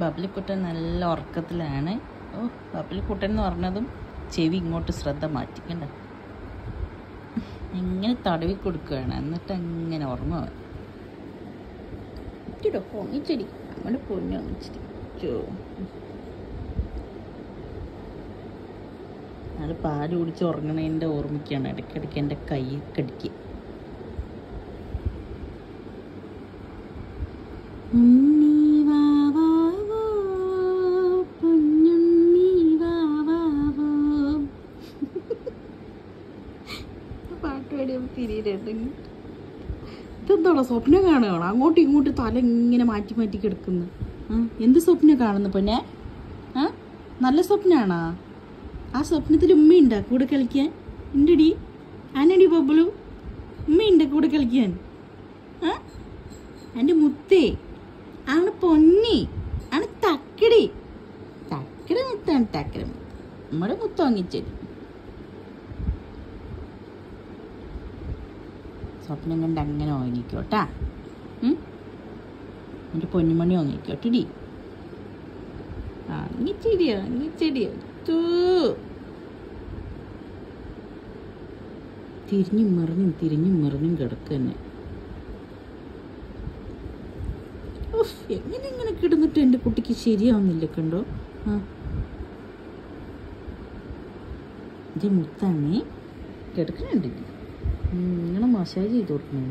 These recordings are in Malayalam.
ബബ്ലിക്കുട്ടൻ നല്ല ഉറക്കത്തിലാണ്. ഓ ബബ്ലിക്കുട്ടൻ എന്ന് പറഞ്ഞതും ചെവി ഇങ്ങോട്ട് ശ്രദ്ധ മാറ്റി കണ്ട? ഇങ്ങനെ തടവി കൊടുക്കുകയാണ്. എന്നിട്ട് അങ്ങനെ ഓർമ്മ ഇച്ചിടോ പൊങ്ങിച്ചെടി. നമ്മുടെ പൊന്നു ഒന്നിച്ചിരി ചോ. അത് പാൽ കുടിച്ച് ഉറങ്ങണതിന്റെ ഓർമ്മിക്കാണ് ഇടയ്ക്കിടയ്ക്ക് എന്റെ കൈ കടിക്കുക തിരിയിലുണ്ടെങ്കിൽ ഇതെന്താണോ സ്വപ്നം കാണുകയാണോ? അങ്ങോട്ടും ഇങ്ങോട്ടും തല ഇങ്ങനെ മാറ്റി മാറ്റി കിടക്കുന്നു. എന്ത് സ്വപ്നം കാണുന്നു പിന്നെ? നല്ല സ്വപ്നമാണോ ആ സ്വപ്നത്തിൽ ഉമ്മയുണ്ടാ കൂടെ കളിക്കാൻ? ഉണ്ടടി. ആനടി ബബ്ലു ഉമ്മയുണ്ട കൂടെ കളിക്കാൻ? ആ എന്റെ മുത്തേ. ആണ് പൊന്നി. ആണ് തക്കടി. തക്കര മുത്താണ് തക്കര മുത്ത്. നമ്മുടെ മുത്തം വാങ്ങിച്ചത് സ്വപ്നം കണ്ട് അങ്ങനെ ഓങ്ങിക്കോട്ടാ എന്നിട്ട് പൊന്നുമണി വാങ്ങിക്കോട്ടടി ആ അങ്ങിച്ചെടിയോ അങ്ങിച്ചെടിയോ തൂ. തിരിഞ്ഞും മറിഞ്ഞും തിരിഞ്ഞും മറിഞ്ഞും കിടക്കുക തന്നെ എങ്ങനെ ഇങ്ങനെ കിടന്നിട്ട് എന്റെ കുട്ടിക്ക് ശരിയാവുന്നില്ല കണ്ടോ? ആ. ഇത് മുത്താണേ ഇങ്ങനെ മസാജ് ചെയ്ത് കൊടുക്കണം.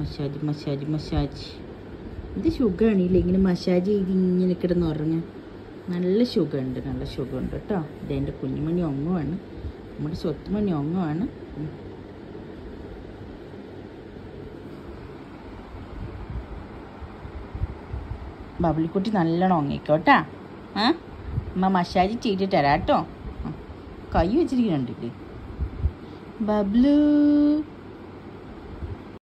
മസാജ് മസാജ് മസാജ് ഇത് സുഖമാണില്ല ഇങ്ങനെ മസാജ് ചെയ്ത് ഇങ്ങനെ കിടന്ന് ഉറങ്ങാൻ നല്ല സുഖമുണ്ട് നല്ല സുഖമുണ്ട് കേട്ടോ ഇത് എന്റെ കുഞ്ഞുമണി ഒങ്ങുമാണ് നമ്മുടെ സ്വത്തുമണി വേണം ബബിളിക്കുട്ടി നല്ലോണം ഉങ്ങിക്കോട്ടാ ആ? അമ്മ മസാജ് ചെയ്തിട്ട് തരാം കേട്ടോ കൈ വെച്ചിരിക്കുന്നുണ്ടില്ലേ? Blue.